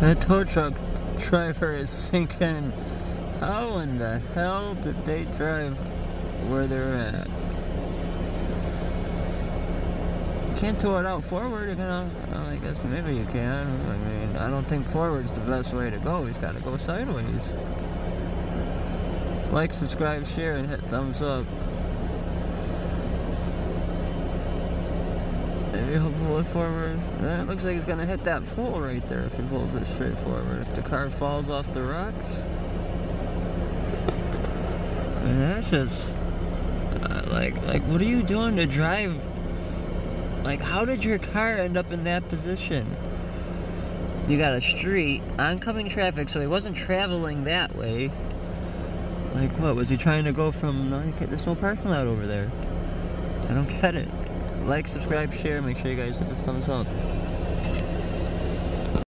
That tow truck driver is thinking, how in the hell did they drive where they're at? Can't tow it out forward, you know? Well, I guess maybe you can. I mean, I don't think forward's the best way to go. He's got to go sideways. Like, subscribe, share, and hit thumbs up. Maybe he'll pull it forward. That looks like he's gonna hit that pole right there if he pulls it straight forward. If the car falls off the rocks. That's just uh, like like what are you doing to drive? Like how did your car end up in that position? You got a street, oncoming traffic, so he wasn't traveling that way. Like what, was he trying to go from, no, there's no parking lot over there. I don't get it like, subscribe, share, make sure you guys hit the thumbs up.